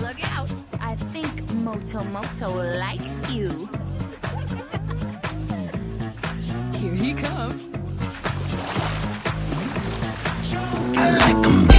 Look out! I think Motomoto likes you. Here he comes. I like him.